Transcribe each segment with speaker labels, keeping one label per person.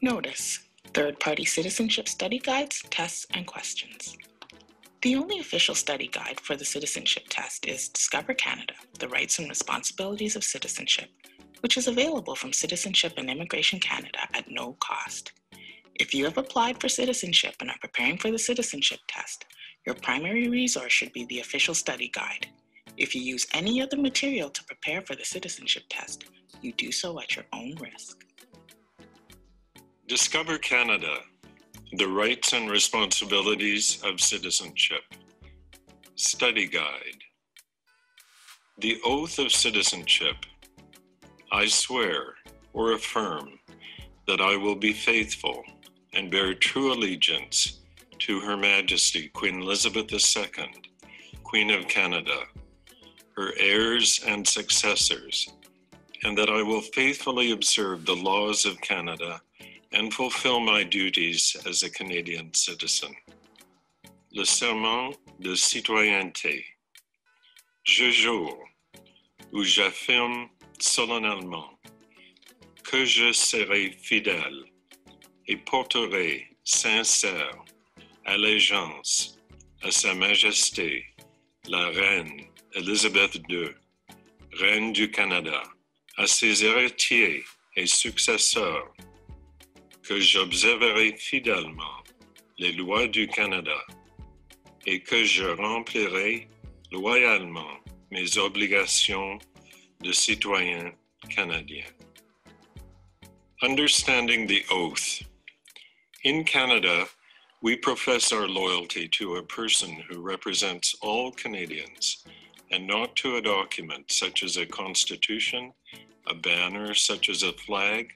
Speaker 1: Notice third party citizenship study guides, tests, and questions. The only official study guide for the citizenship test is Discover Canada The Rights and Responsibilities of Citizenship, which is available from Citizenship and Immigration Canada at no cost. If you have applied for citizenship and are preparing for the citizenship test, your primary resource should be the official study guide. If you use any other material to prepare for the citizenship test, you do so at your own risk.
Speaker 2: Discover Canada The Rights and Responsibilities of Citizenship. Study Guide. The Oath of Citizenship. I swear or affirm that I will be faithful and bear true allegiance to Her Majesty Queen Elizabeth II, Queen of Canada, her heirs and successors, and that I will faithfully observe the laws of Canada and fulfill my duties as a Canadian citizen. Le serment de citoyenneté. Je jure ou j'affirme solennellement que je serai fidèle et porterai sincère allégeance à Sa Majesté, la Reine Elizabeth II, Reine du Canada, à ses héritiers et successeurs, que j'observerai fidèlement les lois du Canada et que je remplirai loyalement mes obligations de citoyen canadien. Understanding the oath. In Canada, we profess our loyalty to a person who represents all Canadians and not to a document such as a constitution, a banner such as a flag,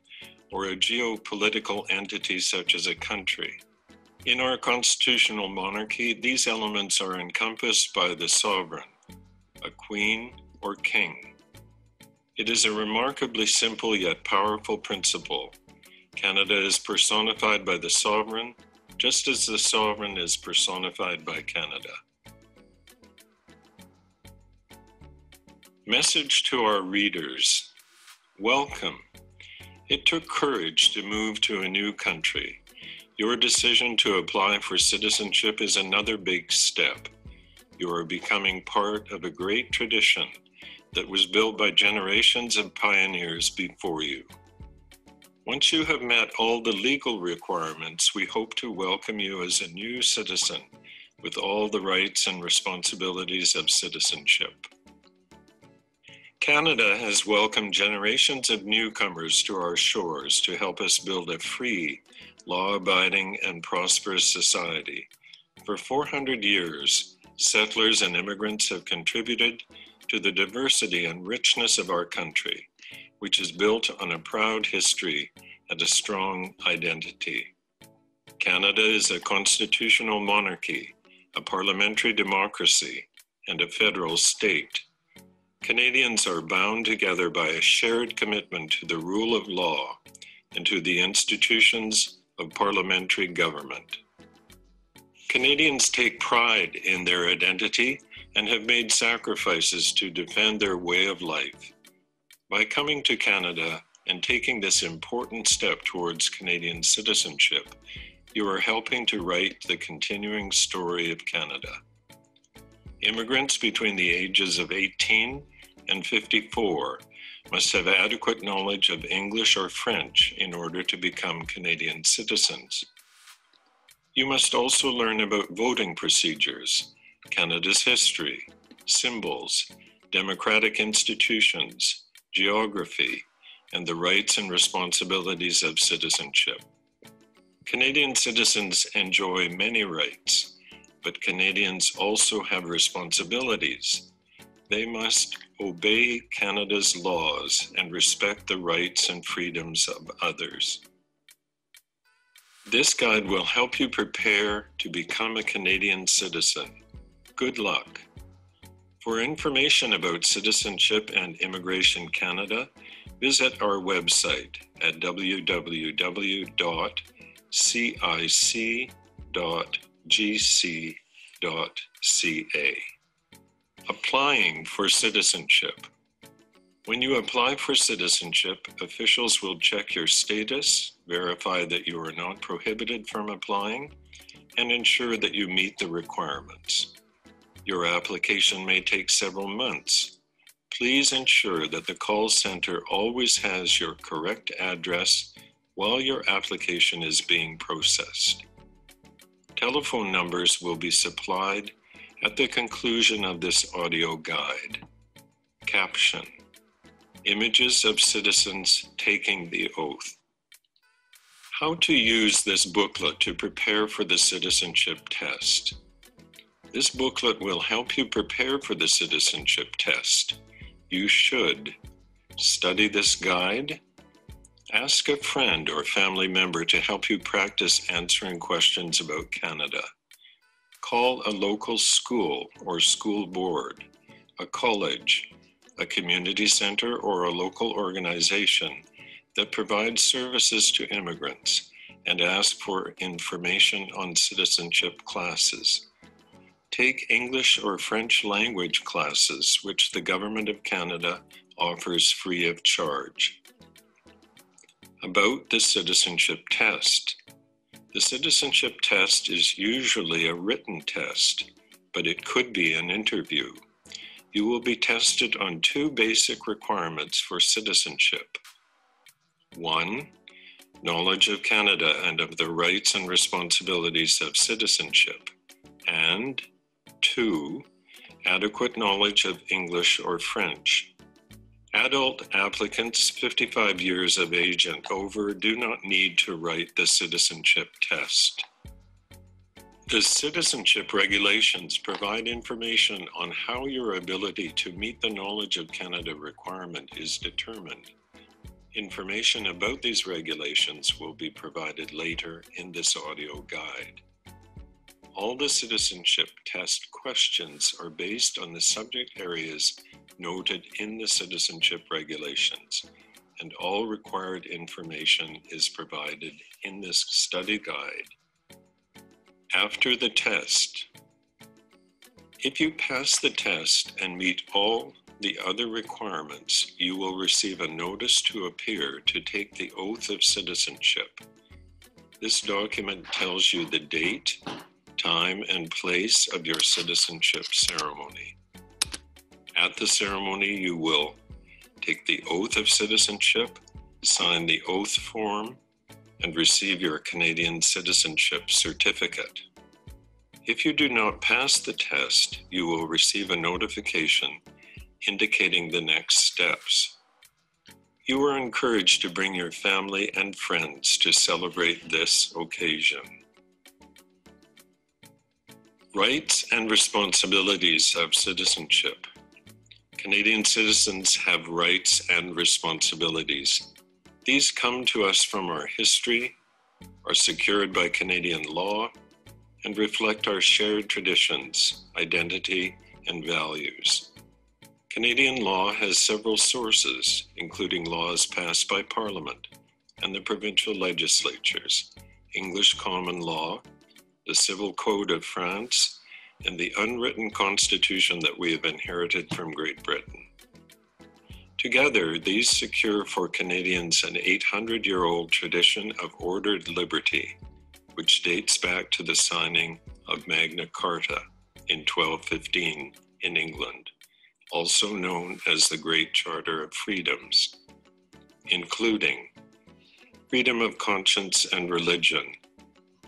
Speaker 2: or a geopolitical entity such as a country. In our constitutional monarchy, these elements are encompassed by the sovereign, a queen or king. It is a remarkably simple yet powerful principle. Canada is personified by the sovereign, just as the sovereign is personified by Canada. Message to our readers Welcome. It took courage to move to a new country. Your decision to apply for citizenship is another big step. You are becoming part of a great tradition that was built by generations of pioneers before you. Once you have met all the legal requirements, we hope to welcome you as a new citizen with all the rights and responsibilities of citizenship. Canada has welcomed generations of newcomers to our shores to help us build a free, law abiding, and prosperous society. For 400 years, settlers and immigrants have contributed to the diversity and richness of our country which is built on a proud history and a strong identity. Canada is a constitutional monarchy, a parliamentary democracy, and a federal state. Canadians are bound together by a shared commitment to the rule of law and to the institutions of parliamentary government. Canadians take pride in their identity and have made sacrifices to defend their way of life. By coming to Canada and taking this important step towards Canadian citizenship, you are helping to write the continuing story of Canada. Immigrants between the ages of 18 and 54 must have adequate knowledge of English or French in order to become Canadian citizens. You must also learn about voting procedures, Canada's history, symbols, democratic institutions, geography, and the rights and responsibilities of citizenship. Canadian citizens enjoy many rights, but Canadians also have responsibilities. They must obey Canada's laws and respect the rights and freedoms of others. This guide will help you prepare to become a Canadian citizen. Good luck. For information about Citizenship and Immigration Canada, visit our website at www.cic.gc.ca. Applying for citizenship. When you apply for citizenship, officials will check your status, verify that you are not prohibited from applying, and ensure that you meet the requirements. Your application may take several months. Please ensure that the call center always has your correct address while your application is being processed. Telephone numbers will be supplied at the conclusion of this audio guide. Caption Images of citizens taking the oath. How to use this booklet to prepare for the citizenship test. This booklet will help you prepare for the citizenship test. You should study this guide, ask a friend or family member to help you practice answering questions about Canada. Call a local school or school board, a college, a community center, or a local organization that provides services to immigrants and ask for information on citizenship classes. Take English or French language classes, which the Government of Canada offers free of charge. About the citizenship test. The citizenship test is usually a written test, but it could be an interview you will be tested on two basic requirements for citizenship. One, knowledge of Canada and of the rights and responsibilities of citizenship. And two, adequate knowledge of English or French. Adult applicants 55 years of age and over do not need to write the citizenship test. The citizenship regulations provide information on how your ability to meet the Knowledge of Canada requirement is determined. Information about these regulations will be provided later in this audio guide. All the citizenship test questions are based on the subject areas noted in the citizenship regulations, and all required information is provided in this study guide after the test, if you pass the test and meet all the other requirements, you will receive a notice to appear to take the oath of citizenship. This document tells you the date, time, and place of your citizenship ceremony. At the ceremony, you will take the oath of citizenship, sign the oath form, and receive your Canadian citizenship certificate. If you do not pass the test, you will receive a notification indicating the next steps. You are encouraged to bring your family and friends to celebrate this occasion. Rights and responsibilities of citizenship. Canadian citizens have rights and responsibilities these come to us from our history, are secured by Canadian law, and reflect our shared traditions, identity, and values. Canadian law has several sources, including laws passed by Parliament and the provincial legislatures, English common law, the Civil Code of France, and the unwritten constitution that we have inherited from Great Britain. Together, these secure for Canadians an 800 year old tradition of ordered liberty, which dates back to the signing of Magna Carta in 1215 in England, also known as the Great Charter of Freedoms, including freedom of conscience and religion,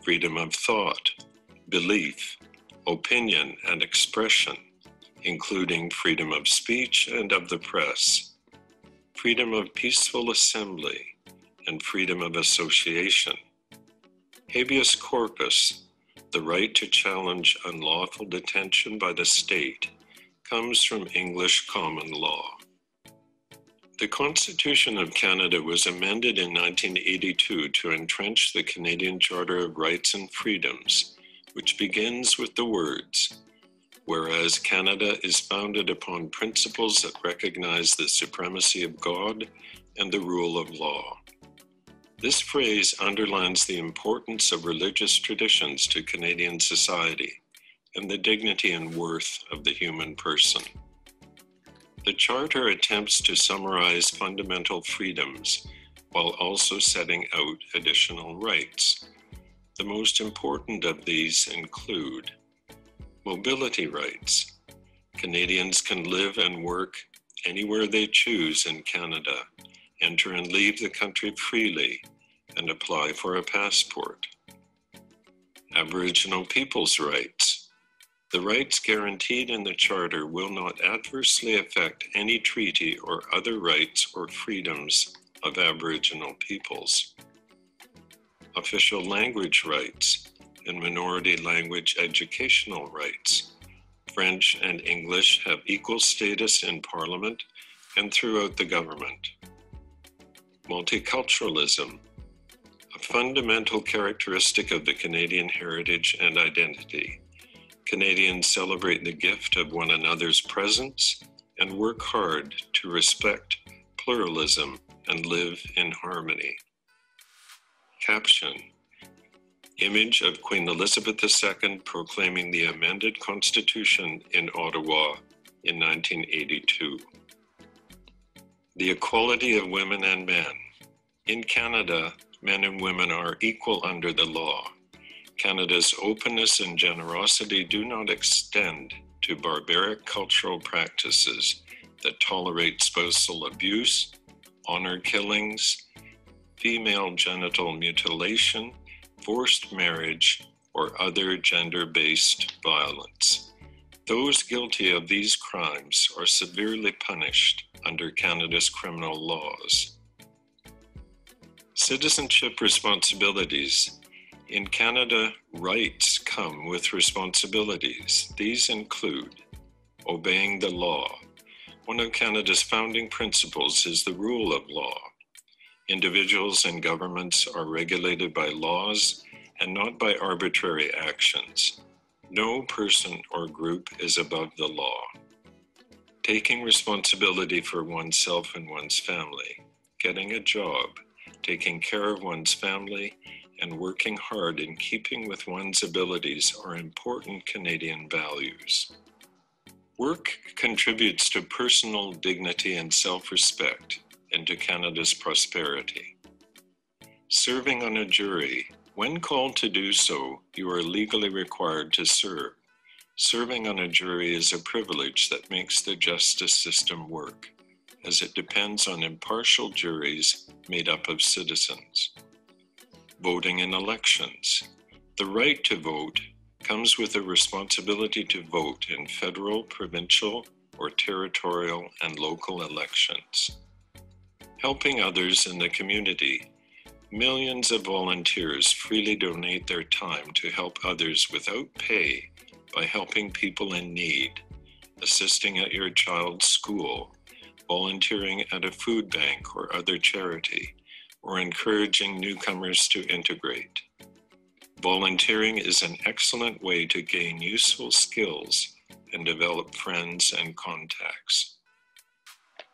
Speaker 2: freedom of thought, belief, opinion, and expression, including freedom of speech and of the press freedom of peaceful assembly, and freedom of association. Habeas corpus, the right to challenge unlawful detention by the state, comes from English common law. The Constitution of Canada was amended in 1982 to entrench the Canadian Charter of Rights and Freedoms, which begins with the words whereas Canada is founded upon principles that recognize the supremacy of God and the rule of law. This phrase underlines the importance of religious traditions to Canadian society and the dignity and worth of the human person. The Charter attempts to summarize fundamental freedoms while also setting out additional rights. The most important of these include mobility rights. Canadians can live and work anywhere they choose in Canada, enter and leave the country freely, and apply for a passport. Aboriginal people's rights. The rights guaranteed in the Charter will not adversely affect any treaty or other rights or freedoms of Aboriginal peoples. Official language rights and minority language educational rights. French and English have equal status in Parliament and throughout the government. Multiculturalism, a fundamental characteristic of the Canadian heritage and identity. Canadians celebrate the gift of one another's presence and work hard to respect pluralism and live in harmony. Caption Image of Queen Elizabeth II proclaiming the amended Constitution in Ottawa in 1982. The equality of women and men. In Canada, men and women are equal under the law. Canada's openness and generosity do not extend to barbaric cultural practices that tolerate spousal abuse, honor killings, female genital mutilation, forced marriage, or other gender based violence. Those guilty of these crimes are severely punished under Canada's criminal laws. Citizenship responsibilities. In Canada, rights come with responsibilities. These include obeying the law, one of Canada's founding principles is the rule of law. Individuals and governments are regulated by laws and not by arbitrary actions. No person or group is above the law. Taking responsibility for oneself and one's family, getting a job, taking care of one's family, and working hard in keeping with one's abilities are important Canadian values. Work contributes to personal dignity and self respect and to Canada's prosperity. Serving on a jury, when called to do so, you are legally required to serve. Serving on a jury is a privilege that makes the justice system work, as it depends on impartial juries made up of citizens. Voting in elections. The right to vote comes with a responsibility to vote in federal, provincial, or territorial and local elections. Helping others in the community. Millions of volunteers freely donate their time to help others without pay by helping people in need, assisting at your child's school, volunteering at a food bank or other charity, or encouraging newcomers to integrate. Volunteering is an excellent way to gain useful skills and develop friends and contacts.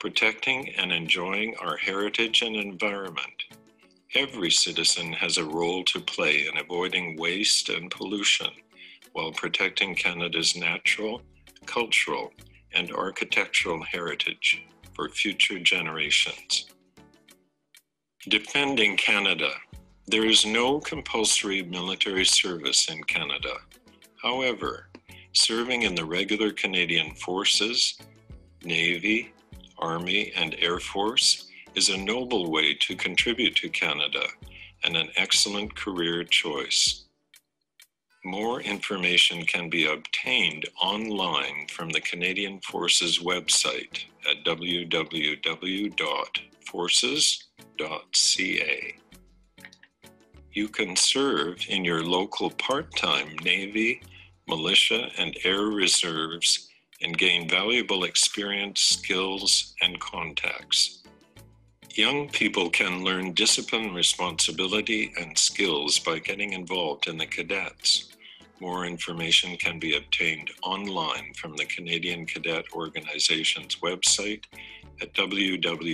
Speaker 2: Protecting and enjoying our heritage and environment. Every citizen has a role to play in avoiding waste and pollution while protecting Canada's natural, cultural, and architectural heritage for future generations. Defending Canada there is no compulsory military service in Canada. However, serving in the regular Canadian Forces, Navy, Army, and Air Force is a noble way to contribute to Canada and an excellent career choice. More information can be obtained online from the Canadian Forces website at www.forces.ca you can serve in your local part time Navy, militia, and air reserves and gain valuable experience, skills, and contacts. Young people can learn discipline, responsibility, and skills by getting involved in the cadets. More information can be obtained online from the Canadian Cadet Organization's website at www.cadets.ca.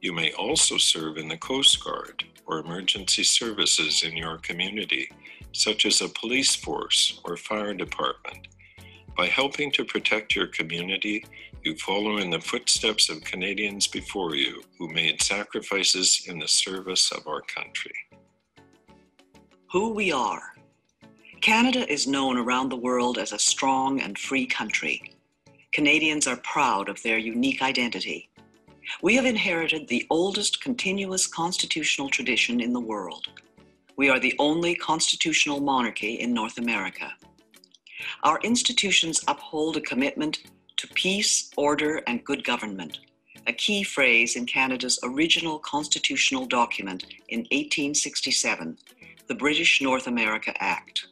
Speaker 2: You may also serve in the Coast Guard or emergency services in your community, such as a police force or fire department, By helping to protect your community, you follow in the footsteps of Canadians before you who made sacrifices in the service of our country.
Speaker 3: Who we are. Canada is known around the world as a strong and free country. Canadians are proud of their unique identity. We have inherited the oldest continuous constitutional tradition in the world. We are the only constitutional monarchy in North America. Our institutions uphold a commitment peace, order, and good government, a key phrase in Canada's original constitutional document in 1867, the British North America Act.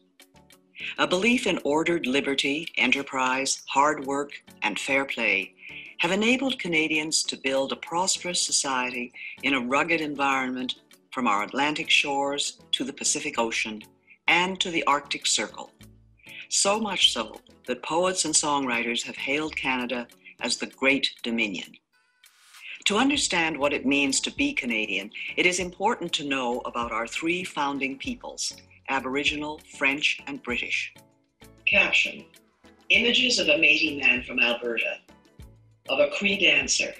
Speaker 3: A belief in ordered liberty, enterprise, hard work, and fair play have enabled Canadians to build a prosperous society in a rugged environment from our Atlantic shores to the Pacific Ocean and to the Arctic Circle. So much so that poets and songwriters have hailed Canada as the Great Dominion. To understand what it means to be Canadian, it is important to know about our three founding peoples Aboriginal, French, and British.
Speaker 4: Caption Images of a Métis man from Alberta, of a Cree dancer,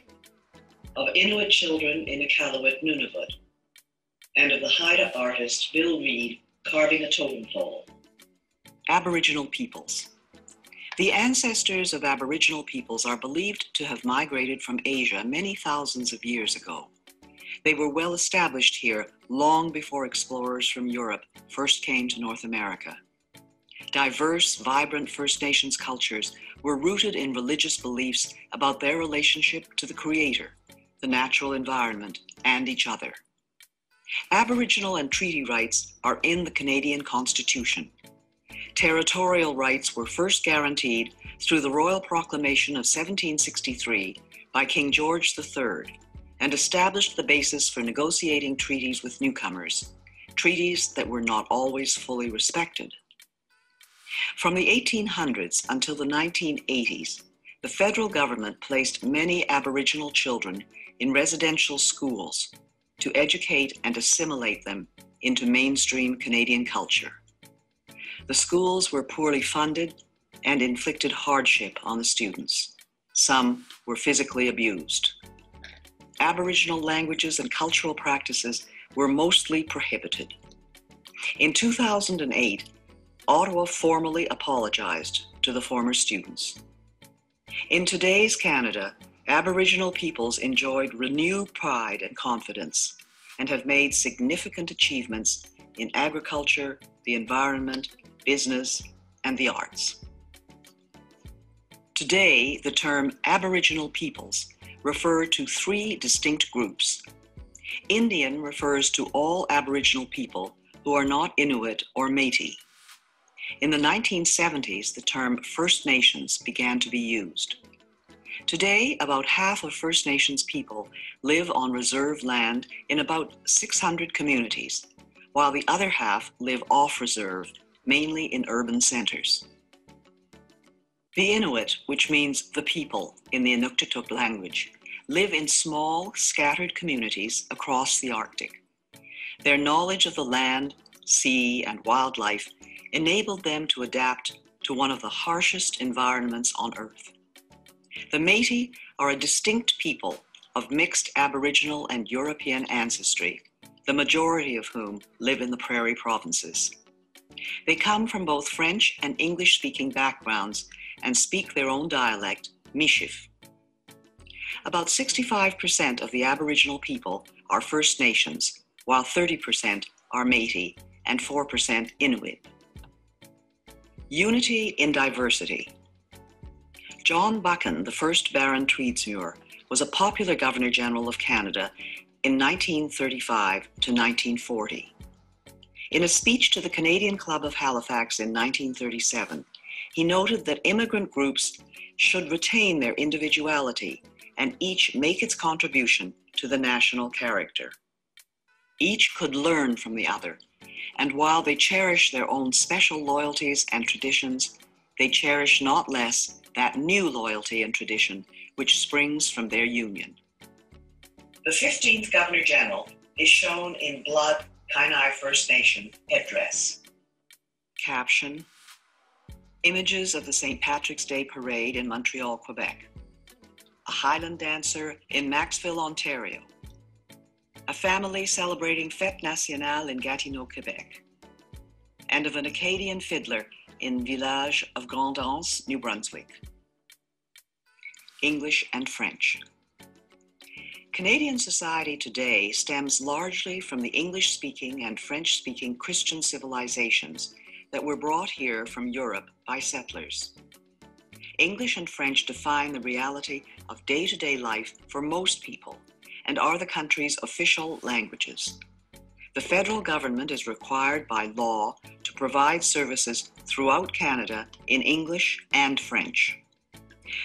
Speaker 4: of Inuit children in Iqaluit Nunavut, and of the Haida artist Bill Reid carving a totem pole.
Speaker 3: Aboriginal peoples. The ancestors of Aboriginal peoples are believed to have migrated from Asia many thousands of years ago. They were well established here long before explorers from Europe first came to North America. Diverse, vibrant First Nations cultures were rooted in religious beliefs about their relationship to the Creator, the natural environment, and each other. Aboriginal and treaty rights are in the Canadian Constitution. Territorial rights were first guaranteed through the Royal Proclamation of 1763 by King George III and established the basis for negotiating treaties with newcomers, treaties that were not always fully respected. From the 1800s until the 1980s, the federal government placed many Aboriginal children in residential schools to educate and assimilate them into mainstream Canadian culture. The schools were poorly funded and inflicted hardship on the students. Some were physically abused. Aboriginal languages and cultural practices were mostly prohibited. In 2008, Ottawa formally apologized to the former students. In today's Canada, Aboriginal peoples enjoyed renewed pride and confidence and have made significant achievements in agriculture, the environment, business, and the arts. Today, the term Aboriginal peoples refer to three distinct groups. Indian refers to all Aboriginal people who are not Inuit or Metis. In the 1970s, the term First Nations began to be used. Today, about half of First Nations people live on reserve land in about 600 communities, while the other half live off reserve, mainly in urban centers. The Inuit, which means the people in the Inuktitut language, live in small, scattered communities across the Arctic. Their knowledge of the land, sea, and wildlife enabled them to adapt to one of the harshest environments on Earth. The Métis are a distinct people of mixed Aboriginal and European ancestry, the majority of whom live in the prairie provinces. They come from both French and English speaking backgrounds and speak their own dialect, Michif. About 65% of the Aboriginal people are First Nations, while 30% are Métis and 4% Inuit. Unity in diversity. John Buchan, the first Baron Tweedsmuir, was a popular Governor General of Canada in 1935 to 1940. In a speech to the Canadian Club of Halifax in 1937, he noted that immigrant groups should retain their individuality and each make its contribution to the national character. Each could learn from the other, and while they cherish their own special loyalties and traditions, they cherish not less that new loyalty and tradition which springs from their union.
Speaker 4: The 15th Governor General is shown in blood Kainai First Nation headdress.
Speaker 3: Caption Images of the St. Patrick's Day Parade in Montreal, Quebec. A Highland dancer in Maxville, Ontario. A family celebrating Fête Nationale in Gatineau, Quebec. And of an Acadian fiddler in village of Grand'Anse, New Brunswick. English and French. Canadian society today stems largely from the English speaking and French speaking Christian civilizations that were brought here from Europe by settlers. English and French define the reality of day to day life for most people and are the country's official languages. The federal government is required by law to provide services throughout Canada in English and French.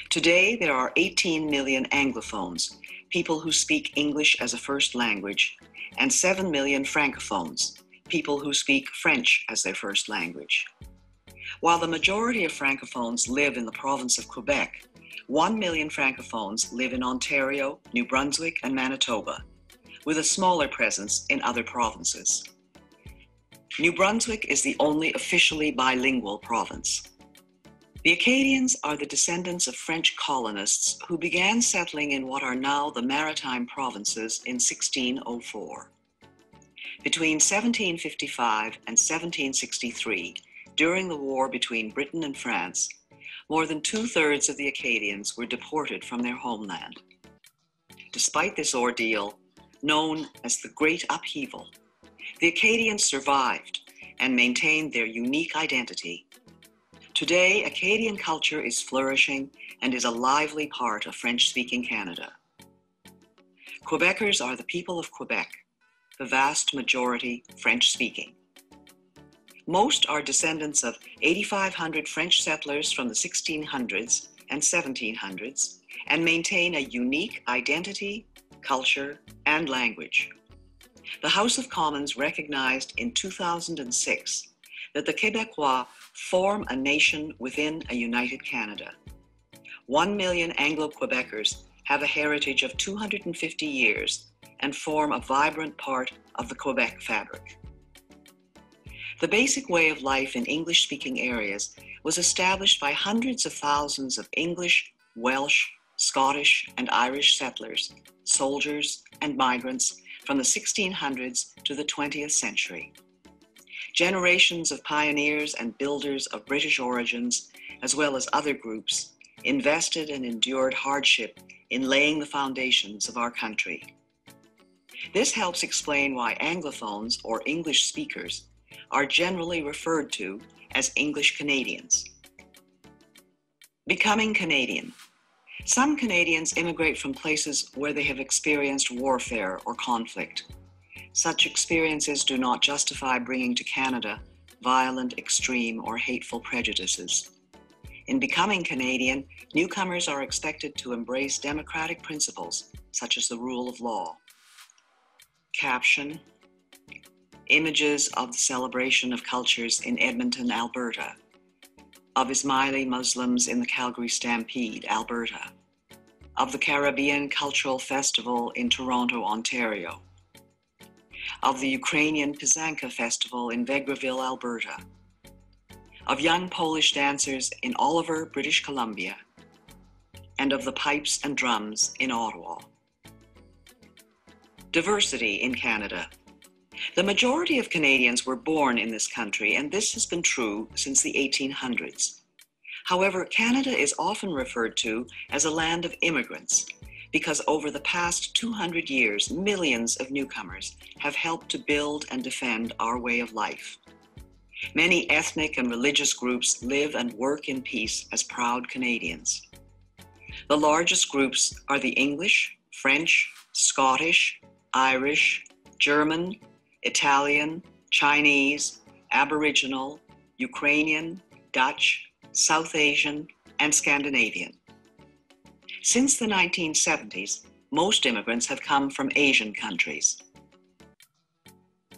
Speaker 3: Today, there are 18 million Anglophones, people who speak English as a first language, and 7 million Francophones, people who speak French as their first language. While the majority of Francophones live in the province of Quebec, 1 million Francophones live in Ontario, New Brunswick, and Manitoba, with a smaller presence in other provinces. New Brunswick is the only officially bilingual province. The Acadians are the descendants of French colonists who began settling in what are now the maritime provinces in 1604. Between 1755 and 1763, during the war between Britain and France, more than two thirds of the Acadians were deported from their homeland. Despite this ordeal, known as the Great Upheaval, the Acadians survived and maintained their unique identity Today, Acadian culture is flourishing and is a lively part of French speaking Canada. Quebecers are the people of Quebec, the vast majority French speaking. Most are descendants of 8,500 French settlers from the 1600s and 1700s and maintain a unique identity, culture, and language. The House of Commons recognized in 2006 that the Quebecois form a nation within a united Canada. One million Anglo Quebecers have a heritage of 250 years and form a vibrant part of the Quebec fabric. The basic way of life in English speaking areas was established by hundreds of thousands of English, Welsh, Scottish, and Irish settlers, soldiers, and migrants from the 1600s to the 20th century. Generations of pioneers and builders of British origins, as well as other groups, invested and endured hardship in laying the foundations of our country. This helps explain why Anglophones, or English speakers, are generally referred to as English Canadians. Becoming Canadian. Some Canadians immigrate from places where they have experienced warfare or conflict. Such experiences do not justify bringing to Canada violent, extreme, or hateful prejudices. In becoming Canadian, newcomers are expected to embrace democratic principles such as the rule of law. Caption Images of the celebration of cultures in Edmonton, Alberta, of Ismaili Muslims in the Calgary Stampede, Alberta, of the Caribbean Cultural Festival in Toronto, Ontario of the Ukrainian Pysanka Festival in Vegreville, Alberta, of young Polish dancers in Oliver, British Columbia, and of the pipes and drums in Ottawa. Diversity in Canada. The majority of Canadians were born in this country, and this has been true since the 1800s. However, Canada is often referred to as a land of immigrants, because over the past 200 years, millions of newcomers have helped to build and defend our way of life. Many ethnic and religious groups live and work in peace as proud Canadians. The largest groups are the English, French, Scottish, Irish, German, Italian, Chinese, Aboriginal, Ukrainian, Dutch, South Asian, and Scandinavian. Since the 1970s, most immigrants have come from Asian countries.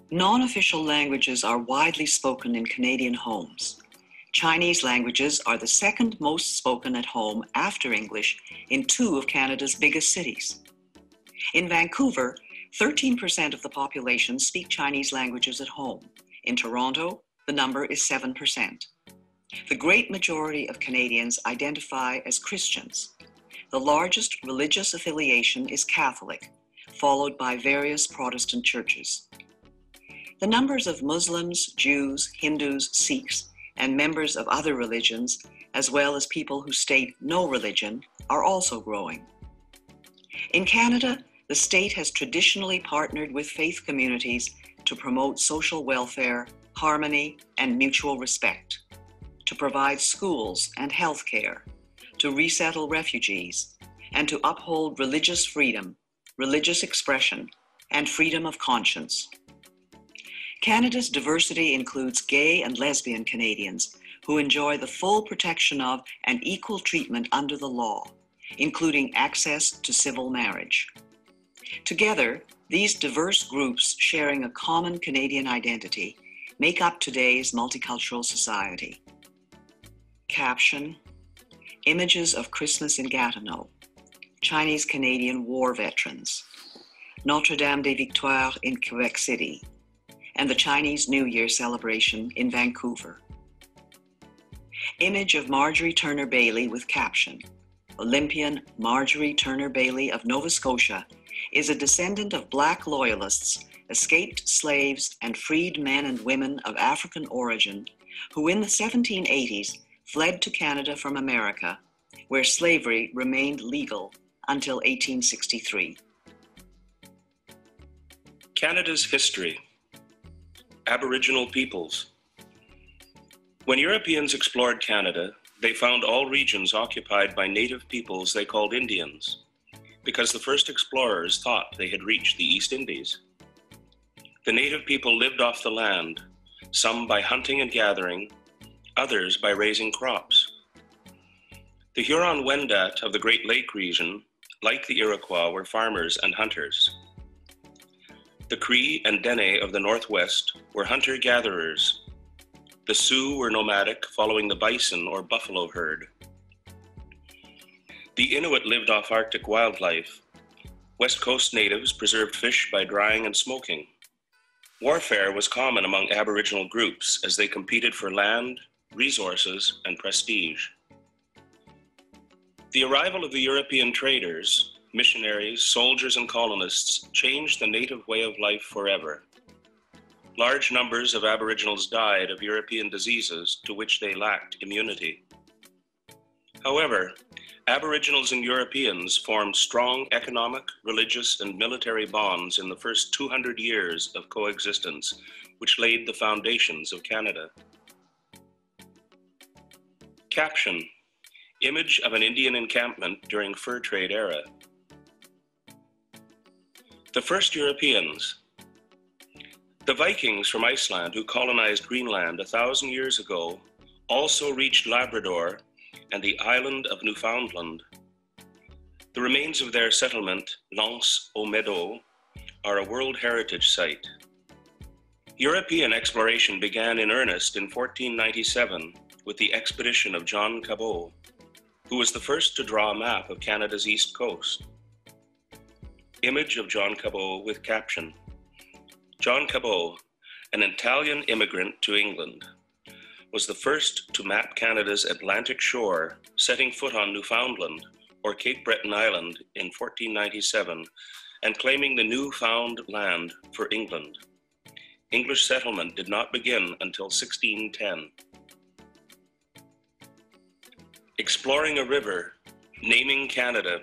Speaker 3: Non official languages are widely spoken in Canadian homes. Chinese languages are the second most spoken at home after English in two of Canada's biggest cities. In Vancouver, 13% of the population speak Chinese languages at home. In Toronto, the number is 7%. The great majority of Canadians identify as Christians. The largest religious affiliation is Catholic, followed by various Protestant churches. The numbers of Muslims, Jews, Hindus, Sikhs, and members of other religions, as well as people who state no religion, are also growing. In Canada, the state has traditionally partnered with faith communities to promote social welfare, harmony, and mutual respect, to provide schools and health care, to resettle refugees, and to uphold religious freedom, religious expression, and freedom of conscience. Canada's diversity includes gay and lesbian Canadians who enjoy the full protection of and equal treatment under the law, including access to civil marriage. Together, these diverse groups sharing a common Canadian identity make up today's multicultural society. Caption Images of Christmas in Gatineau, Chinese Canadian war veterans, Notre Dame des Victoires in Quebec City, and the Chinese New Year celebration in Vancouver. Image of Marjorie Turner Bailey with caption Olympian Marjorie Turner Bailey of Nova Scotia is a descendant of Black loyalists, escaped slaves, and freed men and women of African origin who in the 1780s fled to Canada from America, where slavery remained legal until 1863.
Speaker 5: Canada's history. Aboriginal peoples. When Europeans explored Canada, they found all regions occupied by native peoples they called Indians, because the first explorers thought they had reached the East Indies. The native people lived off the land, some by hunting and gathering, others by raising crops. The Huron Wendat of the Great Lake region, like the Iroquois, were farmers and hunters. The Cree and Dene of the Northwest were hunter gatherers. The Sioux were nomadic, following the bison or buffalo herd. The Inuit lived off Arctic wildlife. West Coast natives preserved fish by drying and smoking. Warfare was common among Aboriginal groups as they competed for land, resources, and prestige. The arrival of the European traders missionaries, soldiers, and colonists changed the native way of life forever. Large numbers of Aboriginals died of European diseases to which they lacked immunity. However, Aboriginals and Europeans formed strong economic, religious, and military bonds in the first 200 years of coexistence, which laid the foundations of Canada. Caption Image of an Indian encampment during fur trade era. The first Europeans. The Vikings from Iceland who colonized Greenland a thousand years ago also reached Labrador and the island of Newfoundland. The remains of their settlement, L'Anse aux Meadows, are a World Heritage Site. European exploration began in earnest in 1497 with the expedition of John Cabot, who was the first to draw a map of Canada's east coast. Image of John Cabot with caption John Cabot, an Italian immigrant to England, was the first to map Canada's Atlantic shore, setting foot on Newfoundland or Cape Breton Island in 1497 and claiming the new found land for England. English settlement did not begin until 1610. Exploring a river, naming Canada,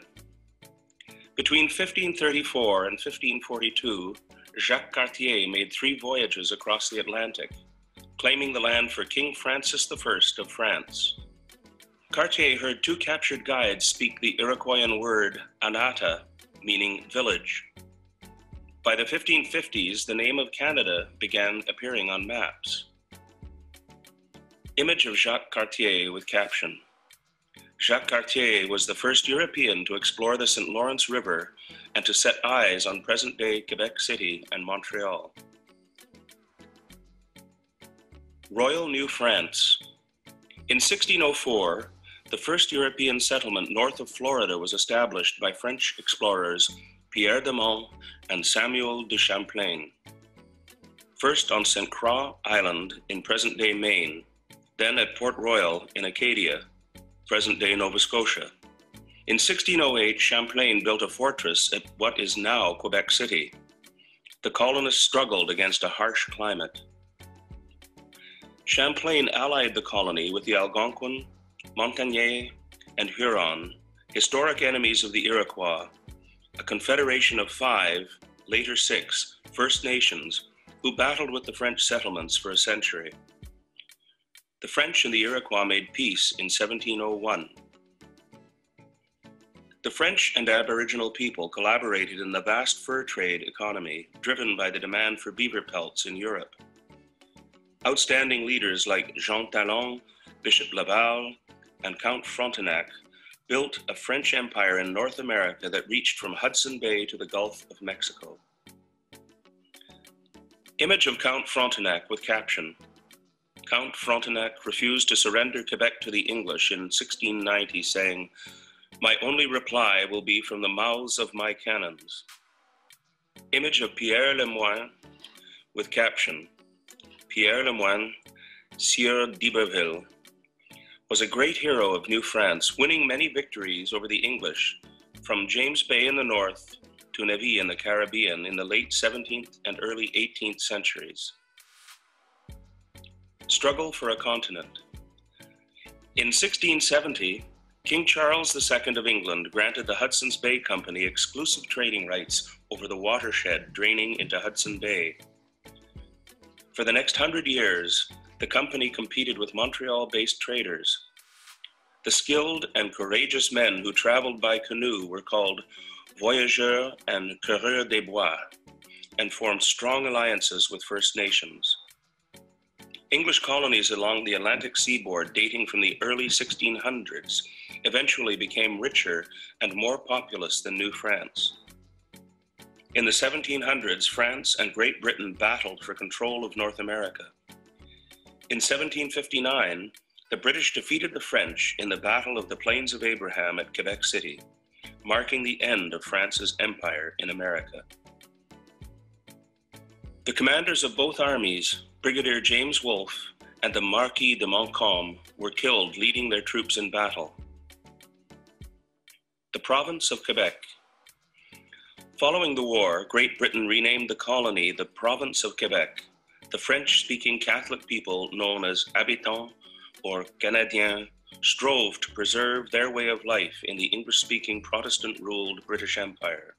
Speaker 5: between 1534 and 1542, Jacques Cartier made three voyages across the Atlantic, claiming the land for King Francis I of France. Cartier heard two captured guides speak the Iroquoian word Kanata, meaning village. By the 1550s, the name of Canada began appearing on maps. Image of Jacques Cartier with caption Jacques Cartier was the first European to explore the St. Lawrence River and to set eyes on present day Quebec City and Montreal. Royal New France. In 1604, the first European settlement north of Florida was established by French explorers Pierre de Monts and Samuel de Champlain. First on St. Croix Island in present day Maine, then at Port Royal in Acadia, present day Nova Scotia. In 1608, Champlain built a fortress at what is now Quebec City. The colonists struggled against a harsh climate. Champlain allied the colony with the Algonquin, Montagnais, and Huron, historic enemies of the Iroquois, a confederation of five, later six, First Nations who battled with the French settlements for a century. The French and the Iroquois made peace in 1701. The French and Aboriginal people collaborated in the vast fur trade economy driven by the demand for beaver pelts in Europe. Outstanding leaders like Jean Talon, Bishop Laval, and Count Frontenac built a French empire in North America that reached from Hudson Bay to the Gulf of Mexico. Image of Count Frontenac with caption Count Frontenac refused to surrender Quebec to the English in 1690, saying, My only reply will be from the mouths of my cannons. Image of Pierre Le Moyne with caption Pierre Le Moyne, Sieur d'Iberville, was a great hero of New France, winning many victories over the English from James Bay in the north to Nevis in the Caribbean in the late 17th and early 18th centuries. Struggle for a continent. In 1670, King Charles II of England granted the Hudson's Bay Company exclusive trading rights over the watershed draining into Hudson Bay. For the next hundred years, the company competed with Montreal based traders. The skilled and courageous men who traveled by canoe were called voyageurs and coureurs des bois and formed strong alliances with First Nations. English colonies along the Atlantic seaboard dating from the early 1600s eventually became richer and more populous than New France. In the 1700s, France and Great Britain battled for control of North America. In 1759, the British defeated the French in the Battle of the Plains of Abraham at Quebec City, marking the end of France's empire in America. The commanders of both armies, Brigadier James Wolfe and the Marquis de Montcalm, were killed leading their troops in battle. The province of Quebec. Following the war, Great Britain renamed the colony the Province of Quebec the French speaking Catholic people known as habitants or Canadiens strove to preserve their way of life in the English speaking Protestant ruled British Empire.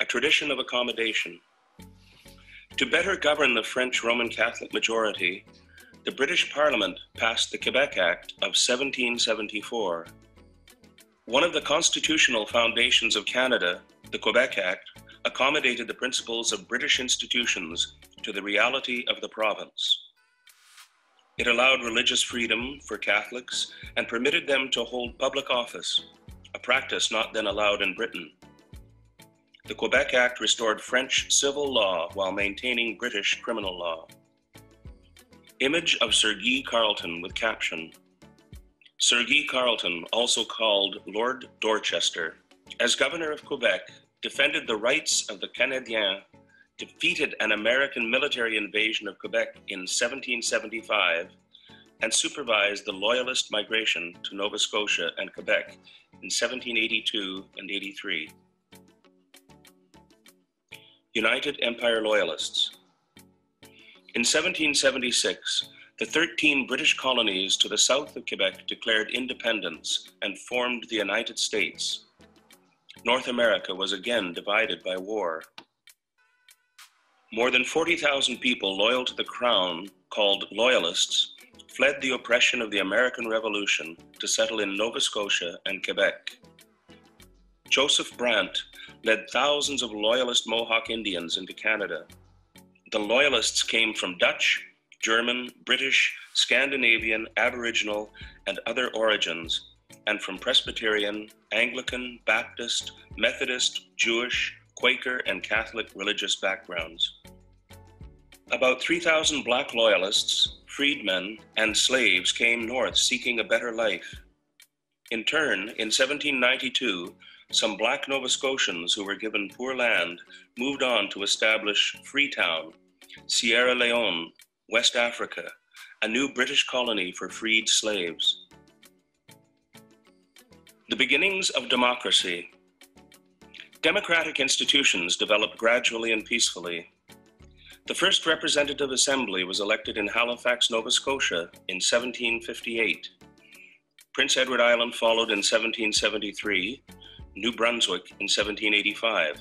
Speaker 5: A tradition of accommodation. To better govern the French Roman Catholic majority, the British Parliament passed the Quebec Act of 1774. One of the constitutional foundations of Canada, the Quebec Act, accommodated the principles of British institutions to the reality of the province. It allowed religious freedom for Catholics and permitted them to hold public office, a practice not then allowed in Britain. The Quebec Act restored French civil law while maintaining British criminal law. Image of Sir Guy Carleton with caption Sir Guy Carleton, also called Lord Dorchester, as governor of Quebec, defended the rights of the Canadiens, defeated an American military invasion of Quebec in 1775, and supervised the Loyalist migration to Nova Scotia and Quebec in 1782 and 83. United Empire Loyalists. In 1776, the 13 British colonies to the south of Quebec declared independence and formed the United States. North America was again divided by war. More than 40,000 people loyal to the crown, called Loyalists, fled the oppression of the American Revolution to settle in Nova Scotia and Quebec. Joseph Brant led thousands of Loyalist Mohawk Indians into Canada. The Loyalists came from Dutch, German, British, Scandinavian, Aboriginal, and other origins and from Presbyterian, Anglican, Baptist, Methodist, Jewish, Quaker, and Catholic religious backgrounds. About 3,000 black loyalists, freedmen, and slaves came north seeking a better life. In turn, in 1792, some black Nova Scotians who were given poor land moved on to establish Freetown, Sierra Leone, West Africa, a new British colony for freed slaves. The beginnings of democracy. Democratic institutions developed gradually and peacefully. The first representative assembly was elected in Halifax, Nova Scotia in 1758. Prince Edward Island followed in 1773, New Brunswick in 1785.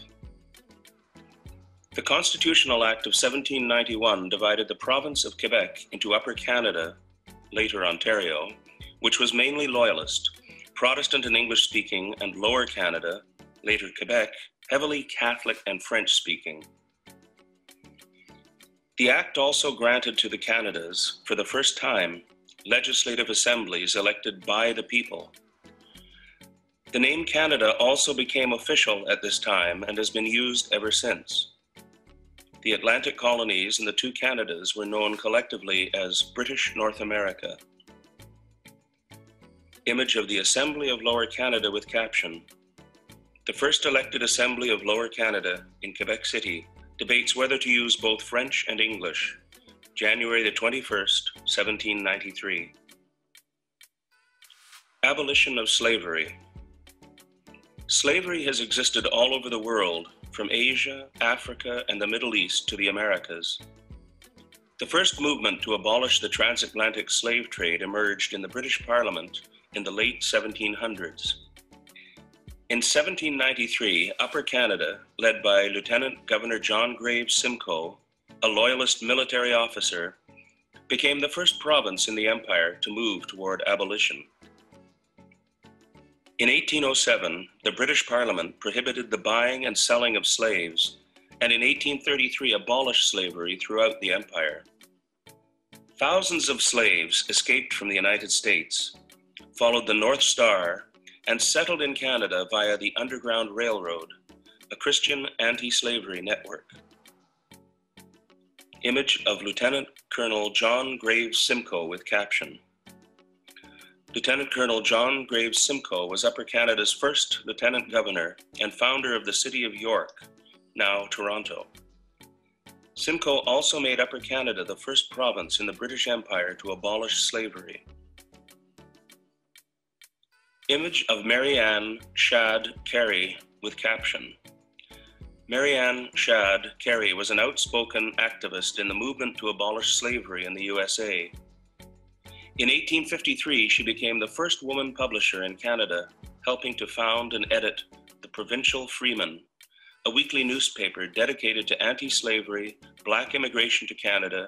Speaker 5: The Constitutional Act of 1791 divided the province of Quebec into Upper Canada, later Ontario, which was mainly Loyalist, Protestant and English speaking, and Lower Canada, later Quebec, heavily Catholic and French speaking. The Act also granted to the Canadas, for the first time, legislative assemblies elected by the people. The name Canada also became official at this time and has been used ever since. The Atlantic colonies and the two Canadas were known collectively as British North America. Image of the Assembly of Lower Canada with caption The first elected Assembly of Lower Canada in Quebec City debates whether to use both French and English. January the 21st, 1793. Abolition of slavery. Slavery has existed all over the world from Asia, Africa, and the Middle East to the Americas. The first movement to abolish the transatlantic slave trade emerged in the British Parliament in the late 1700s. In 1793, Upper Canada, led by Lieutenant Governor John Graves Simcoe, a loyalist military officer, became the first province in the empire to move toward abolition. In 1807, the British Parliament prohibited the buying and selling of slaves, and in 1833 abolished slavery throughout the empire. Thousands of slaves escaped from the United States, followed the North Star, and settled in Canada via the Underground Railroad, a Christian anti slavery network. Image of Lieutenant Colonel John Graves Simcoe with caption Lieutenant Colonel John Graves Simcoe was Upper Canada's first Lieutenant Governor and founder of the city of York, now Toronto. Simcoe also made Upper Canada the first province in the British Empire to abolish slavery. Image of Marianne Shad Carey with caption Mary Ann Shadd Cary was an outspoken activist in the movement to abolish slavery in the USA in 1853, she became the first woman publisher in Canada, helping to found and edit the Provincial Freeman, a weekly newspaper dedicated to anti slavery, black immigration to Canada,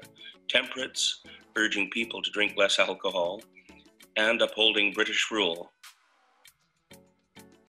Speaker 5: temperance, urging people to drink less alcohol, and upholding British rule.